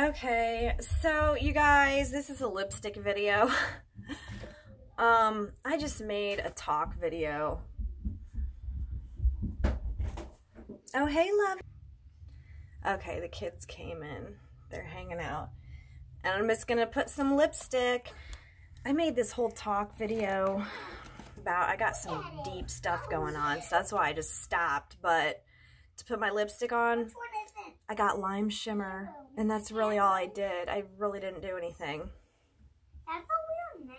Okay, so you guys, this is a lipstick video. um, I just made a talk video. Oh, hey, love. Okay, the kids came in. They're hanging out. And I'm just gonna put some lipstick. I made this whole talk video about, I got some deep stuff going on, so that's why I just stopped, but to put my lipstick on, I got lime shimmer, and that's really all I did. I really didn't do anything.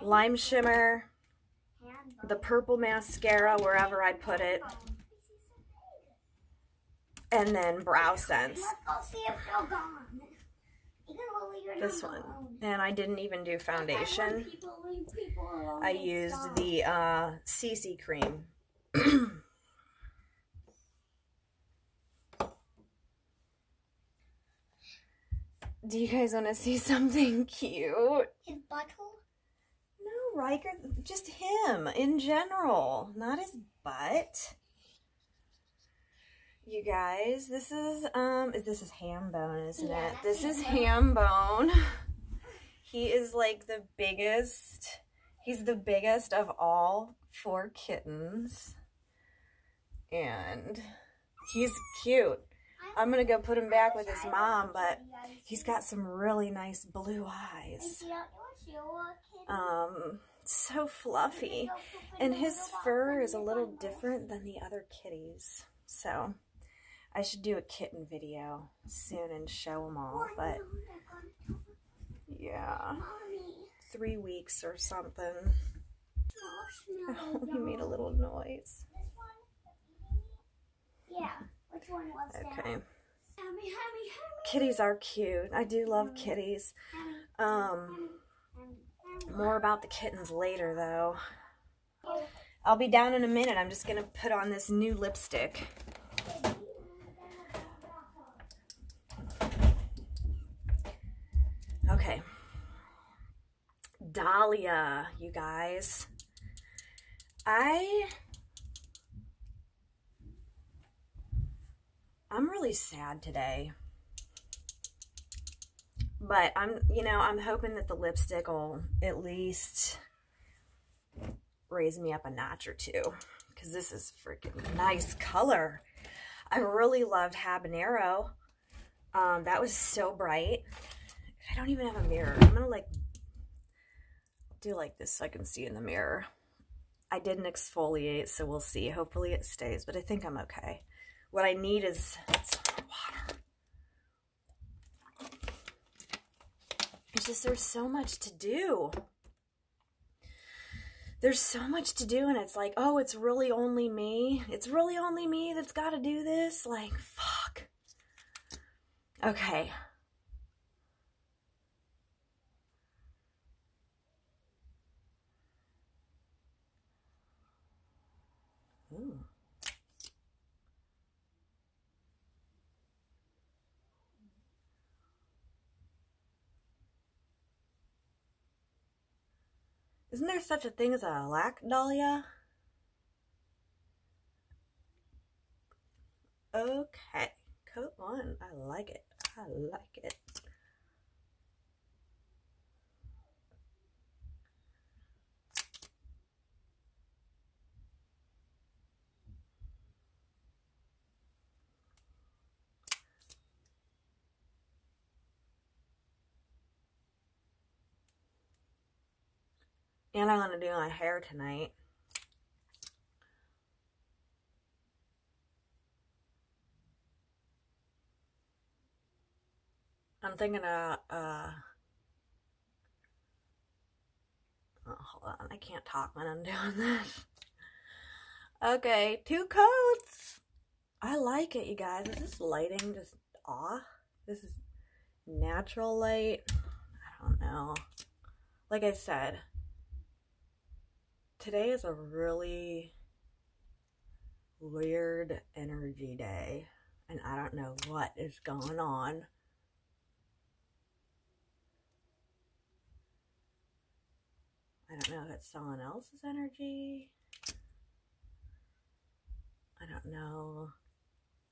Lime shimmer, the purple mascara wherever I put it, and then brow sense. This one. And I didn't even do foundation. I used the uh, CC cream. Do you guys want to see something cute? His butthole? No, Riker, just him in general, not his butt. You guys, this is, um, this is ham bone, isn't Yeah, it? This is ham ham bone. He is like the biggest, he's the biggest of all four kittens. And he's cute. I'm gonna go put him back with his mom, but he's got some really nice blue eyes. Um, so fluffy. And his fur is a little different than the other kitties. So, I should do a kitten video soon and show them all. But, yeah, three weeks or something. Oh, he made a little noise. Yeah. Which one was? Okay. Kitties are cute. I do love kitties. Um, more about the kittens later, though. I'll be down in a minute. I'm just going to put on this new lipstick. Okay. Dahlia, you guys. I... I'm really sad today. But I'm, you know, I'm hoping that the lipstick will at least raise me up a notch or two. Because this is freaking nice color. I really loved Habanero. Um, that was so bright. I don't even have a mirror. I'm going to, like, do like this so I can see in the mirror. I didn't exfoliate, so we'll see. Hopefully it stays, but I think I'm okay. What I need is water. It's just there's so much to do. There's so much to do, and it's like, oh, it's really only me. It's really only me that's got to do this. Like, fuck. Okay. Ooh. Isn't there such a thing as a lac dahlia? Okay, coat one. I like it. I like it. And I'm going to do my hair tonight. I'm thinking of, uh, oh, hold on, I can't talk when I'm doing this. Okay, two coats. I like it, you guys. Is this lighting just off? This is natural light. I don't know. Like I said, today is a really weird energy day, and I don't know what is going on. I don't know if it's someone else's energy. I don't know.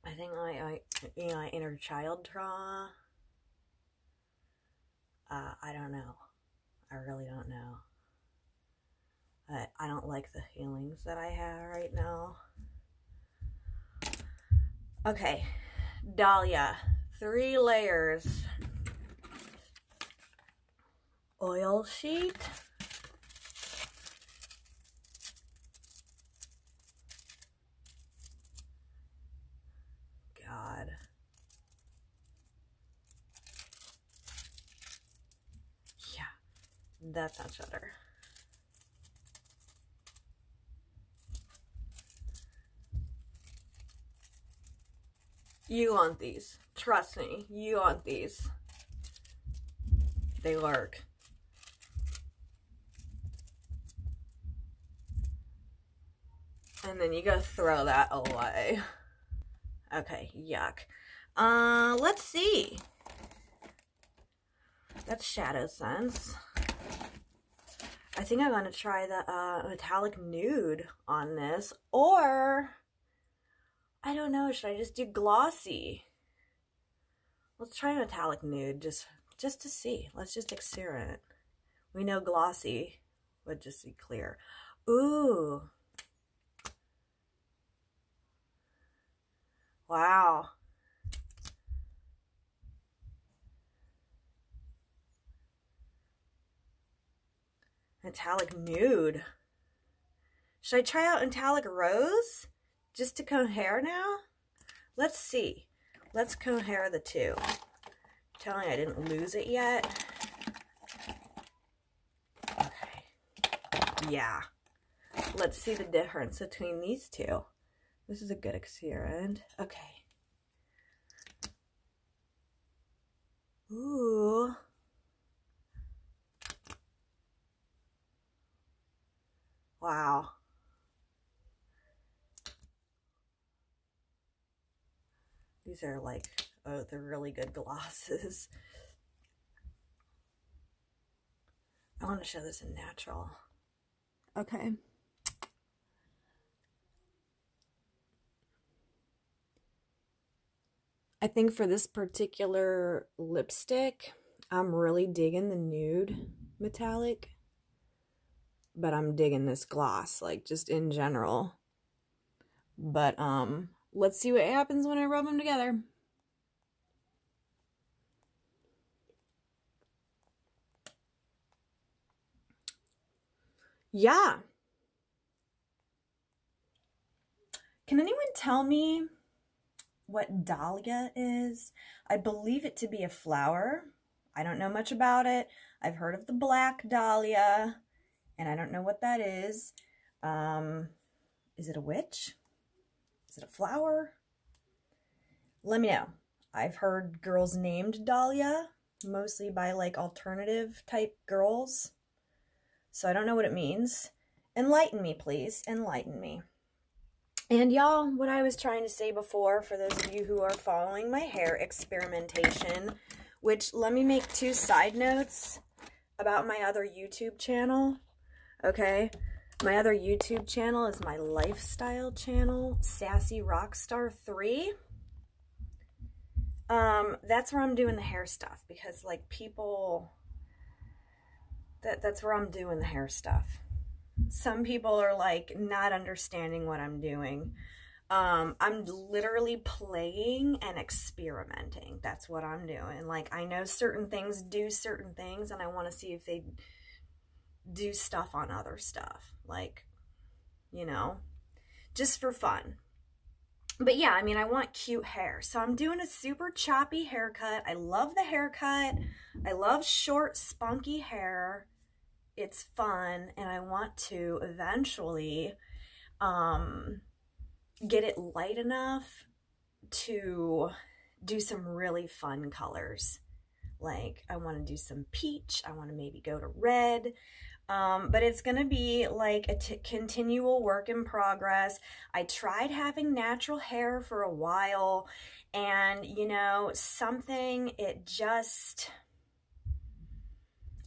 I think I, I you know, my inner child trauma. Uh, I don't know. I really don't know. I, I don't like the feelings that I have right now. Okay, Dahlia, three layers. Oil sheet. God. Yeah, that's not shutter. You want these. Trust me, you want these. They lurk. And then you go throw that away. Okay, yuck. Uh, let's see. That's Shadow Sense. I think I'm to try the uh, metallic nude on this. Or, I don't know, should I just do glossy? Let's try metallic nude just, just to see. Let's just experiment. We know glossy would just be clear. Ooh. Wow. Metallic nude. Should I try out metallic rose? Just to comb hair now? Let's see. Let's comb hair the two. Tell me I didn't lose it yet. Okay. Yeah. Let's see the difference between these two. This is a good experiment. Okay. Ooh. Wow. These are like, oh, they're really good glosses. I want to show this in natural. Okay. I think for this particular lipstick, I'm really digging the nude metallic. But I'm digging this gloss, like just in general. But um, let's see what happens when I rub them together. Yeah. Can anyone tell me what dahlia is. I believe it to be a flower. I don't know much about it. I've heard of the black dahlia, and I don't know what that is. Um, is it a witch? Is it a flower? Let me know. I've heard girls named Dahlia, mostly by like alternative type girls. So I don't know what it means. Enlighten me, please. Enlighten me. And y'all, what I was trying to say before, for those of you who are following my hair experimentation, which let me make two side notes about my other YouTube channel, okay? My other YouTube channel is my lifestyle channel, Sassy Rockstar 3. Um, that's where I'm doing the hair stuff because, like, people, that, that's where I'm doing the hair stuff some people are like not understanding what I'm doing. Um, I'm literally playing and experimenting. That's what I'm doing. Like, I know certain things do certain things, and I want to see if they do stuff on other stuff. Like, you know, just for fun. But yeah, I mean, I want cute hair. So I'm doing a super choppy haircut. I love the haircut. I love short, spunky hair it's fun and I want to eventually um, get it light enough to do some really fun colors. Like I want to do some peach. I want to maybe go to red. Um, but it's going to be like a continual work in progress. I tried having natural hair for a while and, you know, something, it just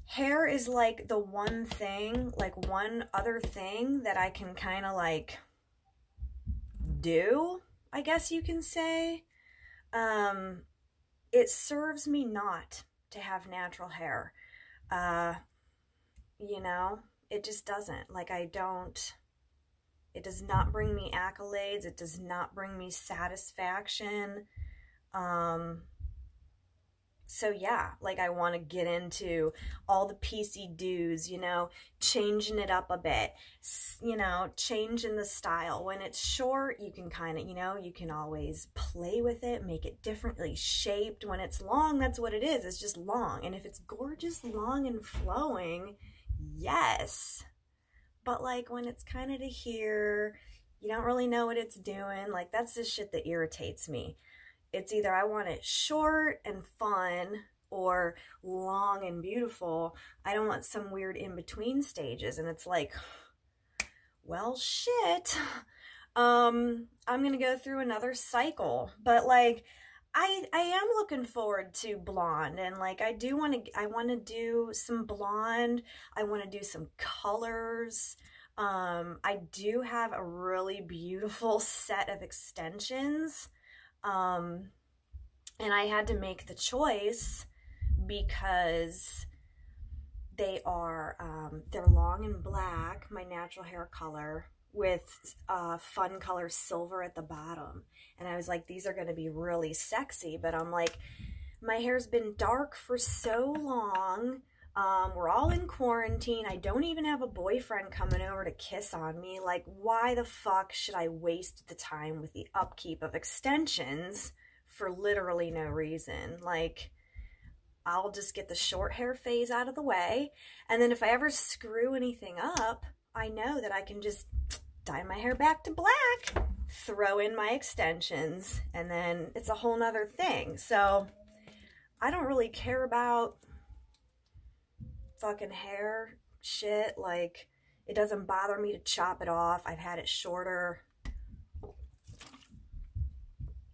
hair is like the one thing, like one other thing that I can kind of like do, I guess you can say. Um, it serves me not to have natural hair. Uh, you know, it just doesn't. Like, I don't, it does not bring me accolades. It does not bring me satisfaction. Um, so yeah, like I want to get into all the PC do's, you know, changing it up a bit, you know, changing the style. When it's short, you can kind of, you know, you can always play with it, make it differently shaped. When it's long, that's what it is. It's just long. And if it's gorgeous, long and flowing, yes. But like when it's kind of to here, you don't really know what it's doing. Like that's the shit that irritates me it's either I want it short and fun or long and beautiful. I don't want some weird in between stages. And it's like, well, shit. Um, I'm going to go through another cycle. But like, I, I am looking forward to blonde and like I do want to I want to do some blonde. I want to do some colors. Um I do have a really beautiful set of extensions um, and I had to make the choice because they are um, they're long and black, my natural hair color, with uh, fun color silver at the bottom. And I was like, these are going to be really sexy. But I'm like, my hair's been dark for so long. Um, we're all in quarantine. I don't even have a boyfriend coming over to kiss on me. Like, why the fuck should I waste the time with the upkeep of extensions for literally no reason? Like, I'll just get the short hair phase out of the way. And then if I ever screw anything up, I know that I can just dye my hair back to black, throw in my extensions, and then it's a whole nother thing. So I don't really care about fucking hair shit. Like, it doesn't bother me to chop it off. I've had it shorter.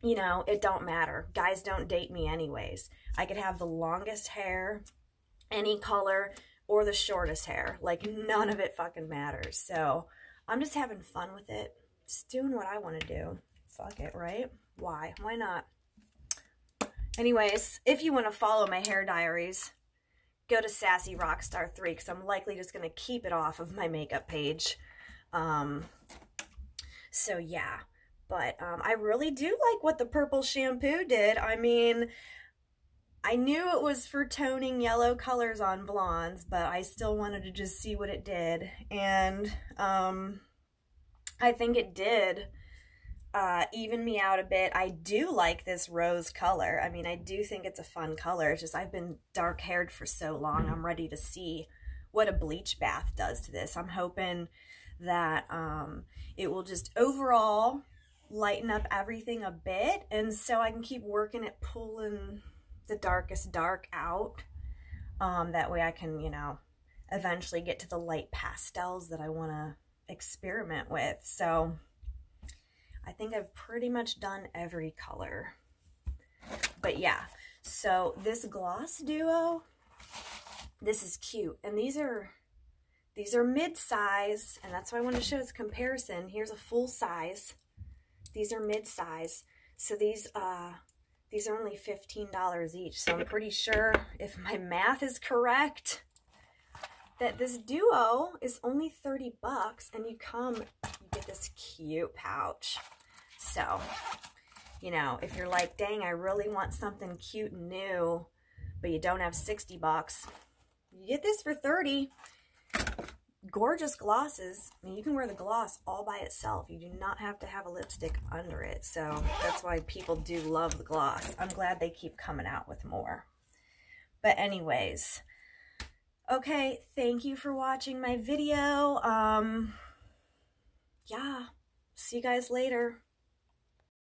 You know, it don't matter. Guys don't date me anyways. I could have the longest hair, any color, or the shortest hair. Like, none of it fucking matters. So, I'm just having fun with it. Just doing what I want to do. Fuck it, right? Why? Why not? Anyways, if you want to follow my hair diaries, go to Sassy Rockstar 3 because I'm likely just going to keep it off of my makeup page. Um, so yeah, but um, I really do like what the purple shampoo did. I mean, I knew it was for toning yellow colors on blondes, but I still wanted to just see what it did. And um, I think it did uh, even me out a bit. I do like this rose color. I mean, I do think it's a fun color. It's just I've been dark haired for so long. I'm ready to see what a bleach bath does to this. I'm hoping that um, it will just overall lighten up everything a bit. And so I can keep working at pulling the darkest dark out. Um, that way I can, you know, eventually get to the light pastels that I want to experiment with. So I think I've pretty much done every color. But yeah, so this gloss duo, this is cute. And these are these are mid-size, and that's why I want to show this comparison. Here's a full size. These are mid-size. So these uh these are only $15 each. So I'm pretty sure if my math is correct, that this duo is only 30 bucks and you come, you get this cute pouch. So, you know, if you're like, dang, I really want something cute and new, but you don't have 60 bucks, you get this for 30. Gorgeous glosses. I mean, you can wear the gloss all by itself. You do not have to have a lipstick under it. So that's why people do love the gloss. I'm glad they keep coming out with more. But anyways, Okay, thank you for watching my video. Um, yeah, see you guys later.